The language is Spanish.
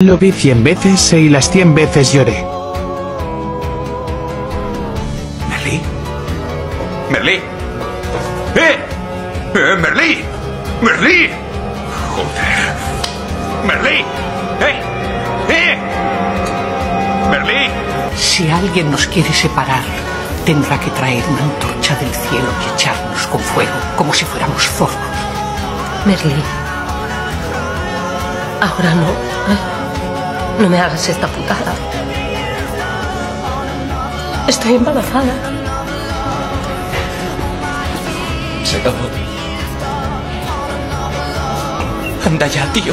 Lo vi cien veces y las cien veces lloré. ¿Merlí? ¿Merlí? ¡Eh! ¡Eh, Merlí! ¡Merlí! ¡Joder! ¡Merlí! ¡Eh! ¡Eh! ¡Merlí! Si alguien nos quiere separar, tendrá que traer una antorcha del cielo y echarnos con fuego, como si fuéramos zorros. Merlí. Ahora no. ¿eh? No me hagas esta putada. Estoy embarazada. Se acabó. Anda ya, tío.